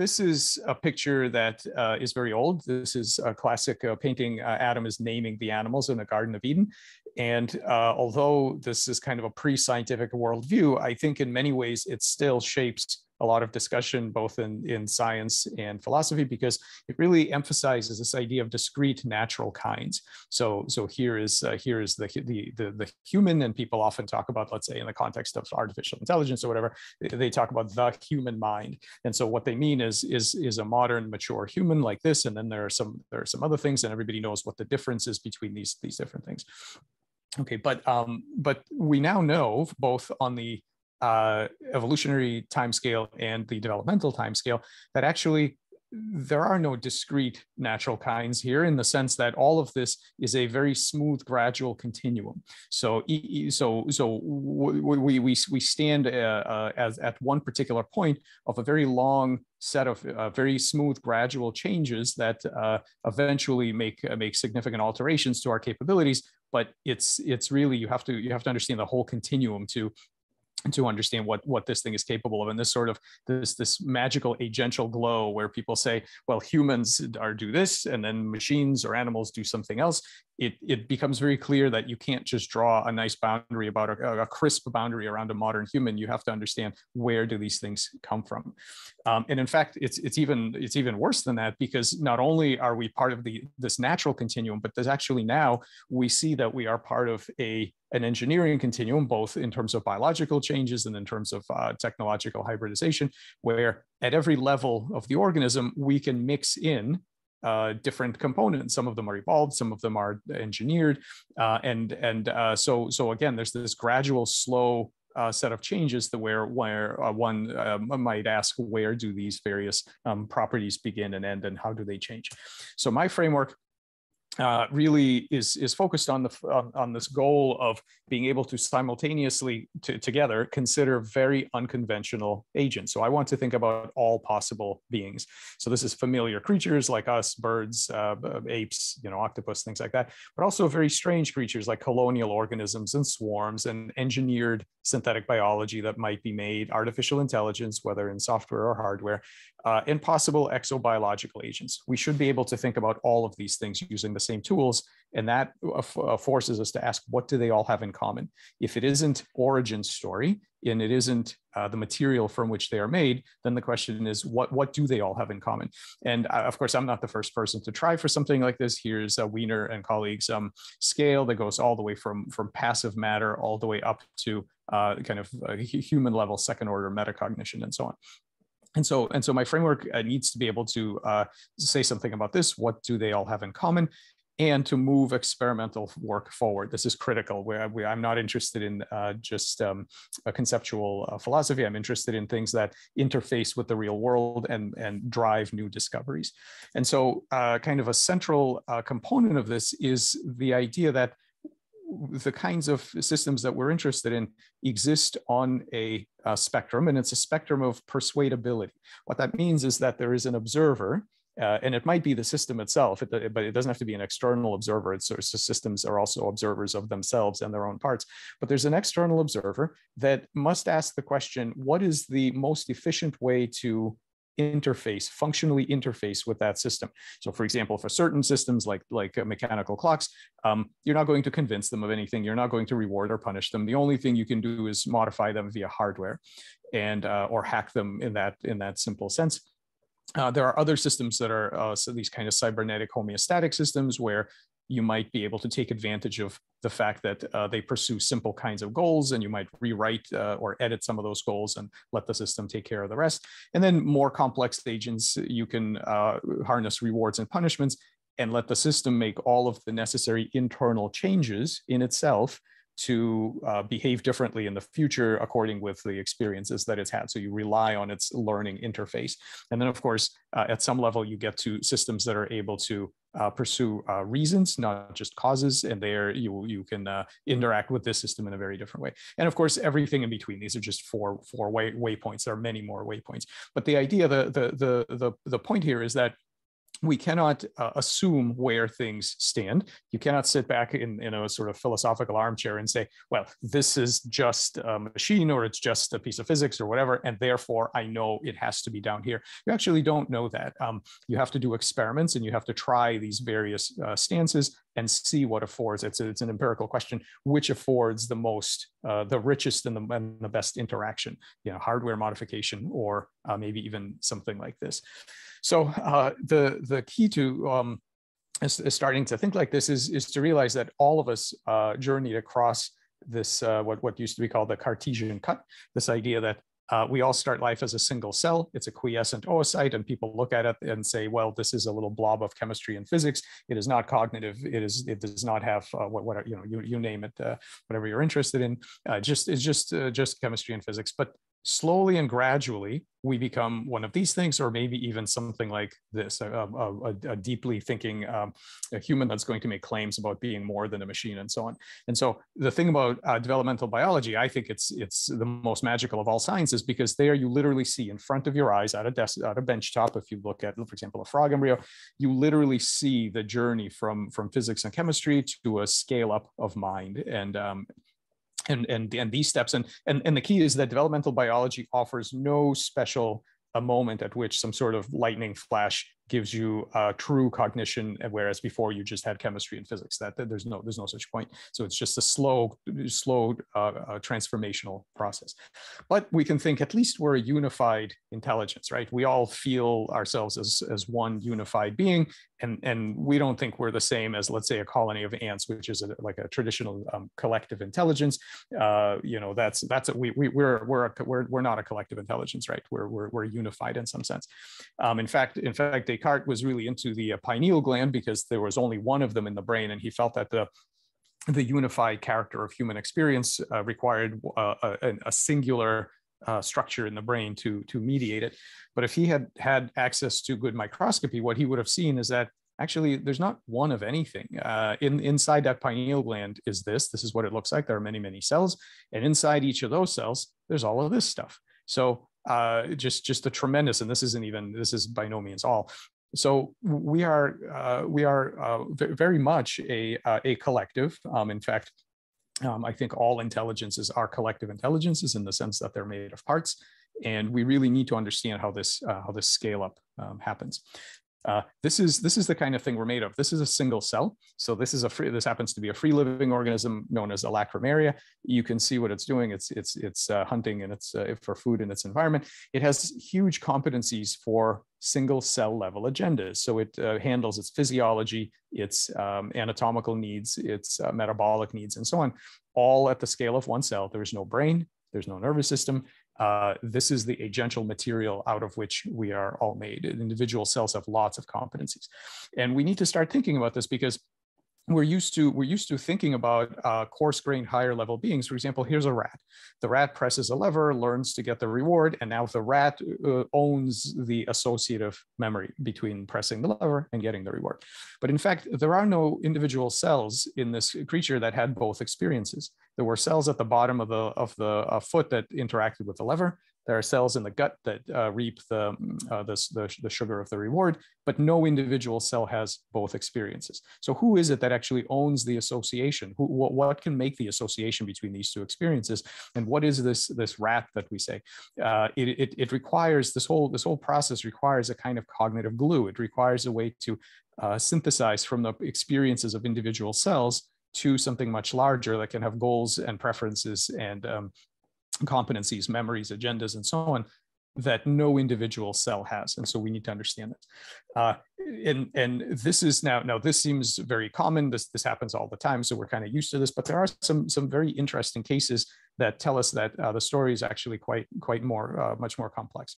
this is a picture that uh, is very old. This is a classic uh, painting. Uh, Adam is naming the animals in the Garden of Eden. And uh, although this is kind of a pre-scientific worldview, I think in many ways it still shapes a lot of discussion both in, in science and philosophy because it really emphasizes this idea of discrete natural kinds. So, so here is uh, here is the, the, the the human, and people often talk about, let's say, in the context of artificial intelligence or whatever, they talk about the human mind. And so what they mean is is is a modern, mature human like this, and then there are some there are some other things, and everybody knows what the difference is between these these different things. Okay, but um, but we now know both on the uh, evolutionary timescale and the developmental timescale that actually there are no discrete natural kinds here in the sense that all of this is a very smooth gradual continuum. So so so we we we stand uh, uh, as at one particular point of a very long set of uh, very smooth gradual changes that uh, eventually make uh, make significant alterations to our capabilities. But it's it's really you have to you have to understand the whole continuum to to understand what what this thing is capable of. And this sort of this this magical agential glow where people say well humans are do this and then machines or animals do something else. It, it becomes very clear that you can't just draw a nice boundary about a, a crisp boundary around a modern human. You have to understand where do these things come from. Um, and in fact it's it's even it's even worse than that because not only are we part of the this natural continuum but there's actually now we see that we are part of a an engineering continuum, both in terms of biological changes and in terms of uh, technological hybridization, where at every level of the organism, we can mix in uh, different components. Some of them are evolved, some of them are engineered, uh, and and uh, so so again, there's this gradual, slow uh, set of changes that where where uh, one uh, might ask where do these various um, properties begin and end and how do they change so my framework uh, really is is focused on the on, on, this goal of being able to simultaneously to, together consider very unconventional agents. So I want to think about all possible beings. So this is familiar creatures like us, birds, uh, apes, you know, octopus, things like that, but also very strange creatures like colonial organisms and swarms and engineered synthetic biology that might be made, artificial intelligence, whether in software or hardware, uh, and possible exobiological agents. We should be able to think about all of these things using the same tools, and that uh, uh, forces us to ask, what do they all have in common? If it isn't origin story, and it isn't uh, the material from which they are made, then the question is, what, what do they all have in common? And uh, of course, I'm not the first person to try for something like this. Here's uh, Wiener and colleagues um, scale that goes all the way from, from passive matter all the way up to uh, kind of human level second order metacognition and so on and so and so my framework needs to be able to uh, say something about this what do they all have in common and to move experimental work forward. This is critical. Where we, i'm not interested in uh, just um, a conceptual uh, philosophy. I'm interested in things that interface with the real world and and drive new discoveries. And so uh, kind of a central uh, component of this is the idea that the kinds of systems that we're interested in exist on a, a, spectrum, and it's a spectrum of persuadability. What that means is that there is an observer, uh, and it might be the system itself, it, but it doesn't have to be an external observer. It's, systems are also observers of themselves and their own parts. But there's an external observer that must ask the question, what is the most efficient way to interface, functionally interface with that system. So for example, for certain systems like, like uh, mechanical clocks, um, you're not going to convince them of anything. You're not going to reward or punish them. The only thing you can do is modify them via hardware and uh, or hack them in that, in that simple sense. Uh, there are other systems that are uh, so these kind of cybernetic homeostatic systems where you might be able to take advantage of the fact that uh, they pursue simple kinds of goals and you might rewrite uh, or edit some of those goals and let the system take care of the rest. And then more complex agents, you can uh, harness rewards and punishments and let the system make all of the necessary internal changes in itself to uh, behave differently in the future according with the experiences that it's had. So you rely on its learning interface. And then of course, uh, at some level, you get to systems that are able to uh, pursue uh, reasons, not just causes, and there you you can uh, interact with this system in a very different way. And of course, everything in between. These are just four four way waypoints. There are many more waypoints. But the idea, the the the the, the point here is that we cannot uh, assume where things stand. You cannot sit back in, in a sort of philosophical armchair and say, well, this is just a machine or it's just a piece of physics or whatever, and therefore I know it has to be down here. You actually don't know that. Um, you have to do experiments and you have to try these various uh, stances and see what affords. It's, a, it's an empirical question, which affords the most, uh, the richest and the, and the best interaction, you know, hardware modification or uh, maybe even something like this. So uh, the the key to um, is, is starting to think like this is is to realize that all of us uh, journeyed across this uh, what what used to be called the Cartesian cut. This idea that uh, we all start life as a single cell. It's a quiescent oocyte, and people look at it and say, "Well, this is a little blob of chemistry and physics. It is not cognitive. It is. It does not have uh, what, what you know. You, you name it. Uh, whatever you're interested in. Uh, just it's just uh, just chemistry and physics. But slowly and gradually we become one of these things or maybe even something like this a, a, a deeply thinking um, a human that's going to make claims about being more than a machine and so on. And so the thing about uh, developmental biology i think it's it's the most magical of all sciences because there you literally see in front of your eyes at a desk at a bench top if you look at for example a frog embryo you literally see the journey from from physics and chemistry to a scale up of mind. And um, and and and these steps. And and and the key is that developmental biology offers no special a moment at which some sort of lightning flash gives you uh, true cognition, whereas before you just had chemistry and physics. That, that there's no there's no such point. So it's just a slow, slow uh, uh, transformational process. But we can think at least we're a unified intelligence, right? We all feel ourselves as as one unified being, and and we don't think we're the same as let's say a colony of ants, which is a, like a traditional um, collective intelligence. Uh, you know, that's that's a, we we we're we're a, we're we're not a collective intelligence, right? We're we're we're unified in some sense. Um, in fact, in fact, they Descartes was really into the uh, pineal gland because there was only one of them in the brain, and he felt that the the unified character of human experience uh, required uh, a, a, singular uh, structure in the brain to to mediate it. But if he had had access to good microscopy, what he would have seen is that actually there's not one of anything. Uh, in inside that pineal gland is this. This is what it looks like. There are many many cells, and inside each of those cells, there's all of this stuff. So uh, just just the tremendous, and this isn't even this is by no means all. So we are uh, we are uh, very much a uh, a collective. Um, in fact, um, I think all intelligences are collective intelligences in the sense that they're made of parts, and we really need to understand how this uh, how this scale up um, happens. Uh, this is this is the kind of thing we're made of. This is a single cell. So this is a free. This happens to be a free living organism known as a Lacrymaria. You can see what it's doing. It's it's it's uh, hunting and it's uh, for food in its environment. It has huge competencies for single cell level agendas. So it uh, handles its physiology, its um, anatomical needs, its uh, metabolic needs, and so on, all at the scale of one cell. There is no brain. There's no nervous system. Uh, this is the agential material out of which we are all made. Individual cells have lots of competencies. And we need to start thinking about this because we're used to we're used to thinking about uh, coarse grained higher level beings for example here's a rat the rat presses a lever learns to get the reward and now the rat uh, owns the associative memory between pressing the lever and getting the reward but in fact there are no individual cells in this creature that had both experiences there were cells at the bottom of the of the uh, foot that interacted with the lever there are cells in the gut that uh, reap the, uh, the, the, the, sugar of the reward, but no individual cell has both experiences. So who is it that actually owns the association? Who, what, what can make the association between these two experiences? And what is this, this rat that we say? Uh, it, it, it, requires, this whole, this whole process requires a kind of cognitive glue. It requires a way to uh, synthesize from the experiences of individual cells to something much larger that can have goals and preferences and um, competencies, memories, agendas, and so on that no individual cell has. And so we need to understand this. Uh, and, and this is now, now this seems very common. This, this happens all the time. So we're kind of used to this, but there are some, some very interesting cases that tell us that uh, the story is actually quite, quite more, uh, much more complex.